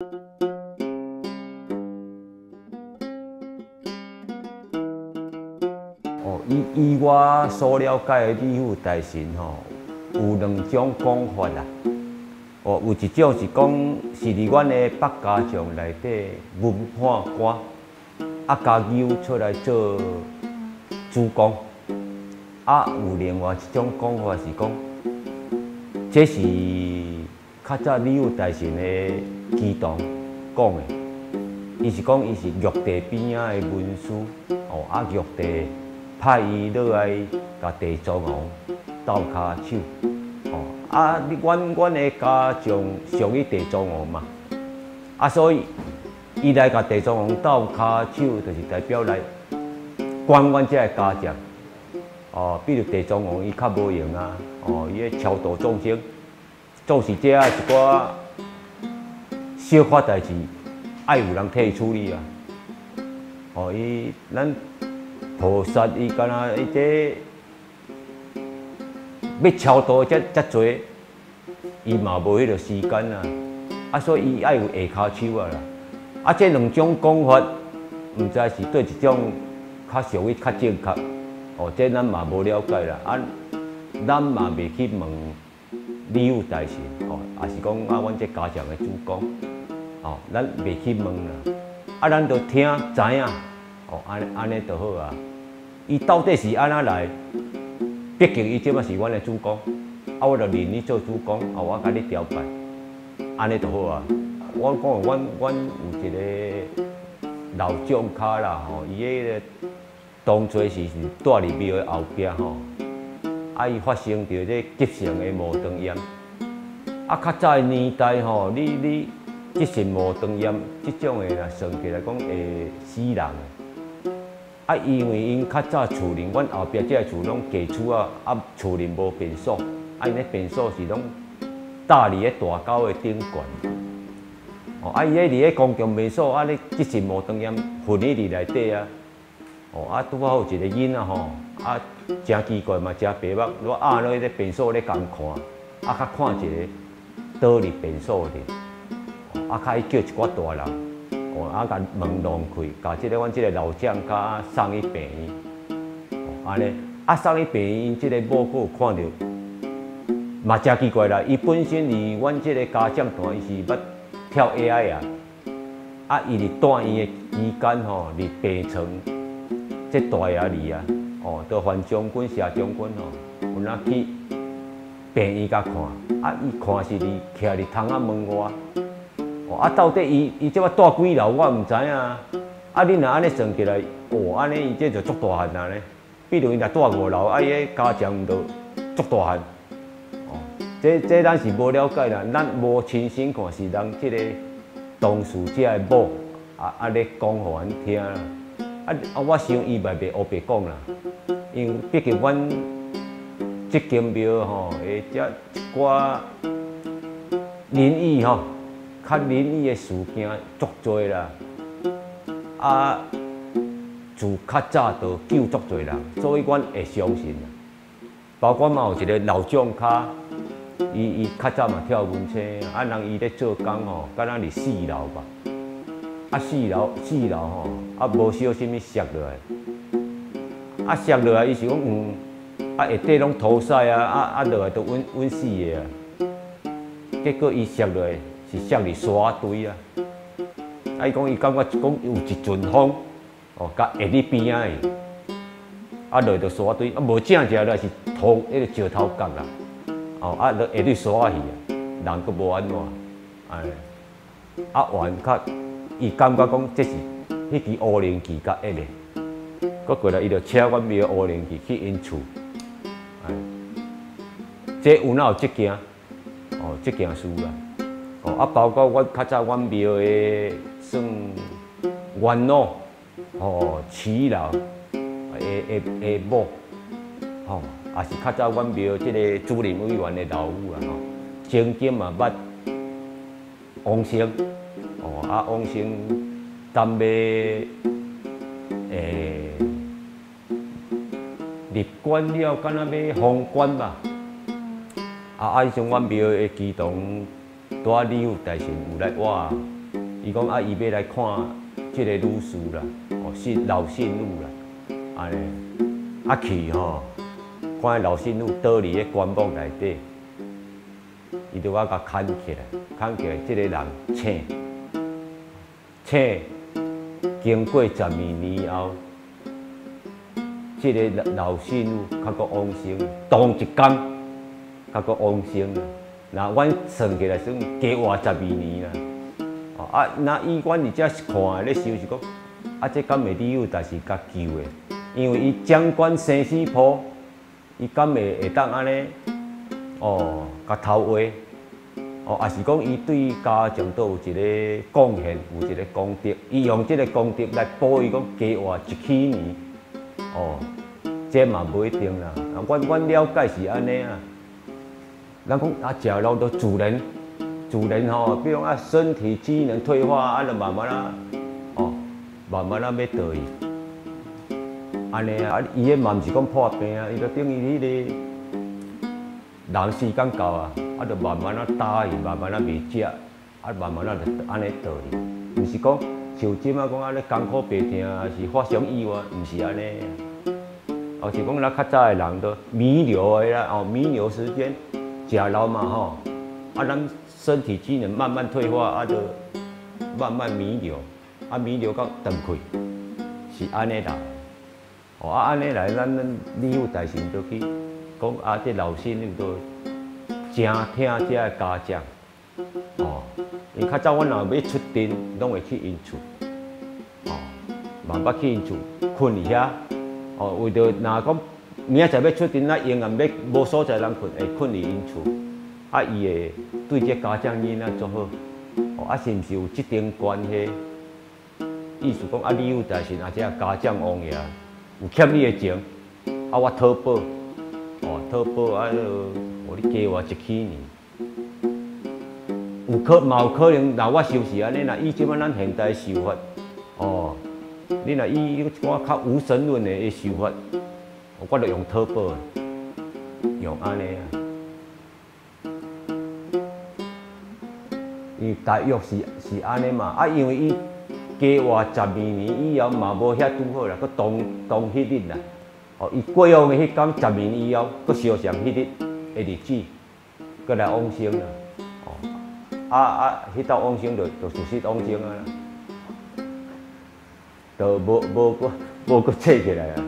哦，以以我所了解的李府大神吼，有两种讲法啦。哦，有一种是讲是伫阮的北家将内底文化官，啊加牛出来做主公。啊，有另外一种讲法是讲，这是较早李府大神的激动讲的。伊是讲伊是玉帝边仔的文书，哦，啊玉帝派伊落来甲地藏王斗骹手，哦，啊，阮阮的家长属于地藏王嘛，啊，所以伊来甲地藏王斗骹手，就是代表来管阮遮个家长，哦，比如地藏王伊较无用啊，哦，伊咧超度众生，总是遮一寡小可代志。爱有人替伊处理啊！哦，伊咱菩萨伊敢若伊这要超度遮遮侪，伊嘛无迄个时间啊！啊，所以伊爱有下骹手啊啦！啊，这两种讲法，毋知是对一种较属于较正确。哦，这咱嘛无了解啦。啊，咱嘛未去问理有大神，哦，也是讲啊，阮这家长的主讲。哦，咱袂去问啦，啊，咱都听知影，哦，安安尼就好啊。伊到底是安怎来？毕竟伊即马是阮的主公，啊，我着认你做主公，啊，我甲你调办，安尼就好啊。我讲，阮阮有一个老将卡啦，吼，伊迄个当初是是住伫庙的后壁吼，啊，伊发生着这急性的无肠炎，啊，较早年代吼，你你。急性无肠炎，即种诶啦，算起来讲会死人。啊，因为因较早厝邻，阮后壁即个厝拢家厝啊，啊厝邻无便所，啊因咧便所是拢搭伫咧大沟诶顶悬。哦，啊伊咧伫咧公共便所，啊咧急性无肠炎混喺伫内底啊。哦，啊拄好有一个囡仔吼，啊真奇怪嘛，真白目，我压落去咧便所咧共看，啊较看一个倒伫便所里。啊，开叫一寡大人，哦，啊，甲门弄开，甲即个阮即个老将甲送去病院，哦，安尼，啊，送去病院，即个某有看到，嘛真奇怪啦。伊本身伫阮即个家长团，伊是捌跳 AI 啊，啊，伊伫住院的期间吼，伫病床，即大爷里啊，哦，都范将军、谢将军吼，有哪去病院甲看，啊，伊看是伫徛伫窗仔门外。啊，到底伊伊即摆住几楼，我毋知影。啊，你若安尼算起来，哦，安尼伊这就足大汉啊咧。比如伊若住五楼，啊，伊个家长毋着足大汉。哦，这这咱是无了解啦，咱无亲身看，是人即个当事者的某啊啊咧讲互阮听啦。啊啊，我想伊嘛袂乌白讲啦，因为毕竟阮即间庙吼，诶，遮一寡灵异吼。较灵异的事件足多啦，啊，自较早就救足多人，所以阮会相信啦。包括嘛有一个老将卡，伊伊较早嘛跳文车，啊人伊咧做工吼，敢若伫四楼吧，啊四楼四楼吼，啊无小心物摔落来，啊摔落来伊是讲嗯，啊下底拢涂晒啊，啊啊落来都稳稳死的啊，结果伊摔落来。是向你沙堆啊！啊，伊讲伊感觉讲有一阵风，哦，甲下伫边仔的，啊落到沙堆，啊无正正了是土迄个石头角啦，哦，啊落下伫沙去啊，人阁无安怎，哎，啊完较伊感觉讲这是迄支乌灵旗甲一个，阁过来伊就请阮庙乌灵旗去因厝，哎，这有哪有这件？哦，这件事啦。啊，包括我较早阮庙的算元老，哦，耆老，诶诶诶某，吼，也是较早阮庙即个主任委员的老母啊，吼，曾经嘛捌王生，哦，啊，王生担备诶入关了，敢若要封关吧，啊，啊，像阮庙的机动。大礼有大神有来哇，伊讲啊，伊要来看即个女士啦，哦，是老信女啦，安尼，啊去吼，看老信女倒伫个棺木内底，伊就我甲牵起来，牵起来，即个人请，请，经过十二年后，即个老信女较个往生，同一天，较个往生。那阮算起来算加活十二年啦。哦啊，那伊阮伫遮是看咧，想是讲，啊，这敢会理由，但是较旧的，因为伊掌管生死簿，伊敢会会当安尼，哦，甲偷话，哦，也是讲伊对家长都有一个贡献，有一个功德，伊用这个功德来保伊讲加活一千年，哦，这嘛不一定啦。啊，阮阮了解是安尼啊。咱讲啊，食肉都主人，主人吼，比如啊，身体机能退化，啊，就慢慢啊，哦，慢慢啊，要倒去。安尼啊，啊，伊个嘛毋是讲破病啊，伊就等于迄个人时间到啊，啊，就慢慢啊，打去，慢慢啊，未食，啊，慢慢啊，就安尼倒去。毋是讲像即啊，讲安尼艰苦白疼，是发生意外，毋是安尼。哦，是讲咱较早的人都弥留的啦，哦，弥留时间。食老嘛吼，啊，咱身体机能慢慢退化，啊，就慢慢弥留，啊，弥留到断开，是安尼啦。哦，啊，安尼来，咱咱礼有大神就去讲啊，这老师你都诚听这个家长，哦，因较早阮若要出庭，拢会去因厝，哦，嘛捌去因厝困一下，哦，为着若讲。明仔载要出庭，那永远要无所在人困，会困伫因厝。啊，伊会对这家长囡仔做好，哦，啊，是毋是有即定关系？意思讲啊，你有代是啊，这家长王爷有欠你的情，啊，我讨报，哦，讨报啊，我你加我一千年。有可嘛有可能，那我收是安尼，那以即摆咱现代的修法，哦，你若以一款较无神论的修法。我著用淘宝，用安尼啊。伊大约是是安尼嘛，啊，因为伊加活十二年以后嘛无遐拄好啦，佮同同迄日啦。哦，伊过往的迄天十二年以后，佮相上迄日的日子，佮来往生啦。哦，啊啊，迄道往生就就事实往生啊，就无无个无个切起来啊。